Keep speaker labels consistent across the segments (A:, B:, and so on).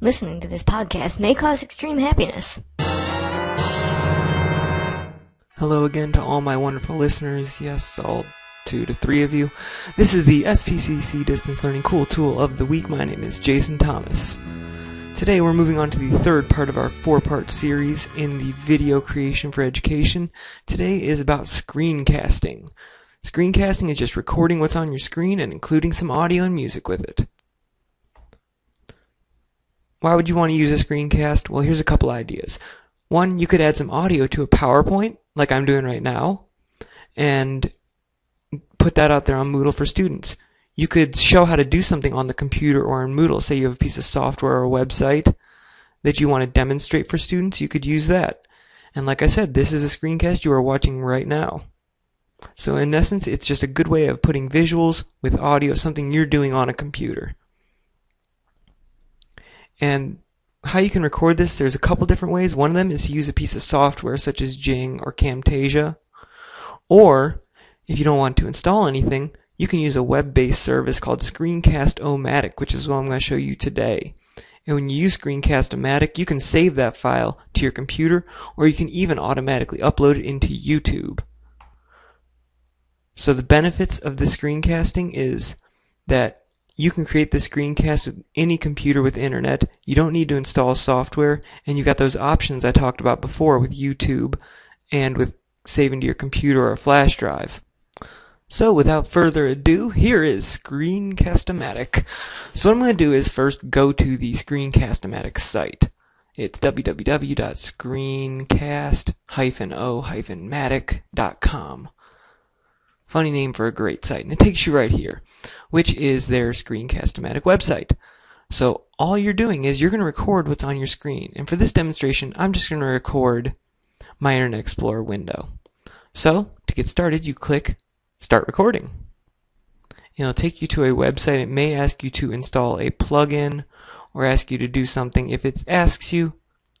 A: Listening to this podcast may cause extreme happiness.
B: Hello again to all my wonderful listeners. Yes, all two to three of you. This is the SPCC Distance Learning Cool Tool of the Week. My name is Jason Thomas. Today we're moving on to the third part of our four part series in the video creation for education. Today is about screencasting. Screencasting is just recording what's on your screen and including some audio and music with it. Why would you want to use a screencast? Well, here's a couple ideas. One, you could add some audio to a PowerPoint, like I'm doing right now, and put that out there on Moodle for students. You could show how to do something on the computer or in Moodle. Say you have a piece of software or a website that you want to demonstrate for students, you could use that. And like I said, this is a screencast you are watching right now. So in essence, it's just a good way of putting visuals with audio, of something you're doing on a computer. And how you can record this, there's a couple different ways. One of them is to use a piece of software such as Jing or Camtasia. Or, if you don't want to install anything, you can use a web-based service called Screencast-O-Matic, which is what I'm going to show you today. And when you use Screencast-O-Matic, you can save that file to your computer, or you can even automatically upload it into YouTube. So the benefits of the screencasting is that you can create the screencast with any computer with internet. You don't need to install software, and you got those options I talked about before with YouTube and with saving to your computer or a flash drive. So without further ado, here is Screencast-O-Matic. So what I'm going to do is first go to the Screencast-O-Matic site. It's www.screencast-o-matic.com. Funny name for a great site. And it takes you right here, which is their Screencast-O-Matic website. So all you're doing is you're going to record what's on your screen. And for this demonstration, I'm just going to record my Internet Explorer window. So to get started, you click Start Recording. It'll take you to a website. It may ask you to install a plugin or ask you to do something. If it asks you,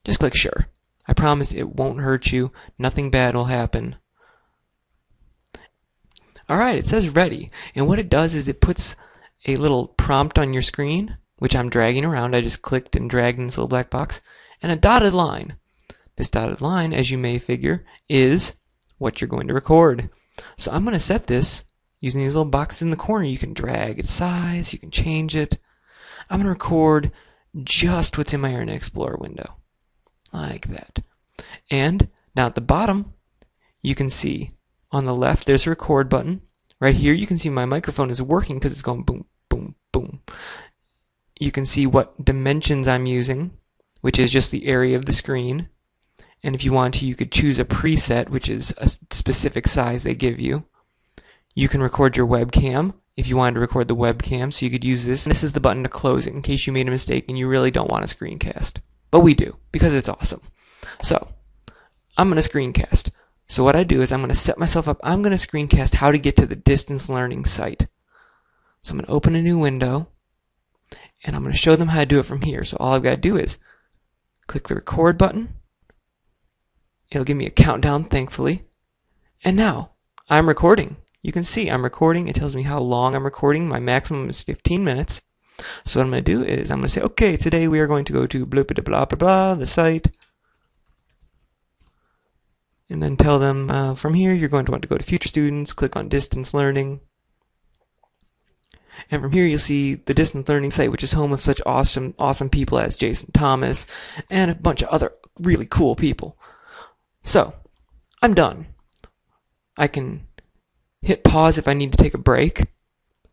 B: just click Sure. I promise it won't hurt you. Nothing bad will happen. Alright, it says ready. And what it does is it puts a little prompt on your screen, which I'm dragging around. I just clicked and dragged in this little black box, and a dotted line. This dotted line, as you may figure, is what you're going to record. So I'm going to set this using these little boxes in the corner. You can drag its size, you can change it. I'm going to record just what's in my Internet Explorer window. Like that. And now at the bottom, you can see on the left, there's a record button. Right here, you can see my microphone is working because it's going boom, boom, boom. You can see what dimensions I'm using, which is just the area of the screen. And if you want to, you could choose a preset, which is a specific size they give you. You can record your webcam if you wanted to record the webcam, so you could use this. And this is the button to close it in case you made a mistake and you really don't want a screencast. But we do, because it's awesome. So, I'm going to screencast. So what I do is I'm going to set myself up. I'm going to screencast how to get to the distance learning site. So I'm going to open a new window and I'm going to show them how to do it from here. So all I've got to do is click the record button. It'll give me a countdown, thankfully. And now I'm recording. You can see I'm recording. It tells me how long I'm recording. My maximum is 15 minutes. So what I'm going to do is I'm going to say, okay, today we are going to go to blah, blah, blah, blah, blah, the site and then tell them uh, from here you're going to want to go to future students, click on distance learning. And from here you'll see the distance learning site, which is home of such awesome, awesome people as Jason Thomas and a bunch of other really cool people. So, I'm done. I can hit pause if I need to take a break.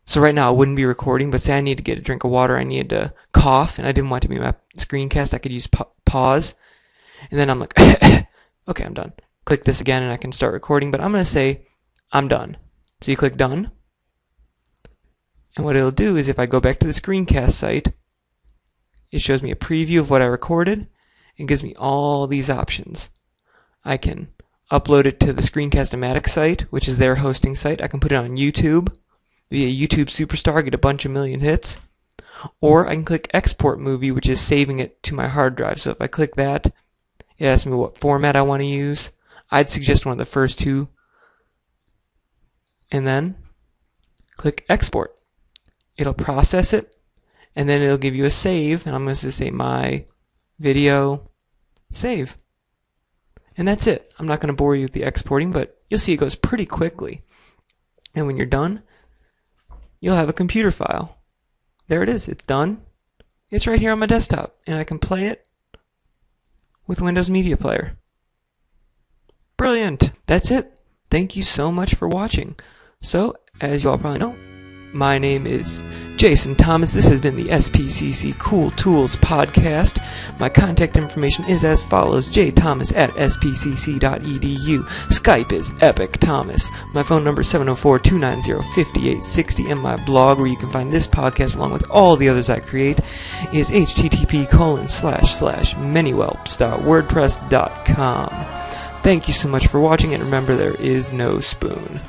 B: So right now I wouldn't be recording, but say I need to get a drink of water, I needed to cough, and I didn't want to be my screencast, I could use pa- pause. And then I'm like, okay, I'm done click this again and I can start recording, but I'm going to say I'm done. So you click done. And what it'll do is if I go back to the screencast site, it shows me a preview of what I recorded and gives me all these options. I can upload it to the Screencast-O-Matic site, which is their hosting site. I can put it on YouTube via YouTube Superstar, get a bunch of million hits. Or I can click export movie, which is saving it to my hard drive. So if I click that, it asks me what format I want to use. I'd suggest one of the first two. And then click export. It'll process it and then it'll give you a save, and I'm going to say my video save. And that's it. I'm not going to bore you with the exporting, but you'll see it goes pretty quickly. And when you're done, you'll have a computer file. There it is. It's done. It's right here on my desktop, and I can play it with Windows Media Player. Brilliant! That's it. Thank you so much for watching. So, as you all probably know, my name is Jason Thomas. This has been the SPCC Cool Tools podcast. My contact information is as follows jthomas at spcc.edu. Skype is Epic Thomas. My phone number is 704 290 5860. And my blog, where you can find this podcast along with all the others I create, is http colon slash slash many.wordpress.com. Thank you so much for watching, and remember, there is no spoon.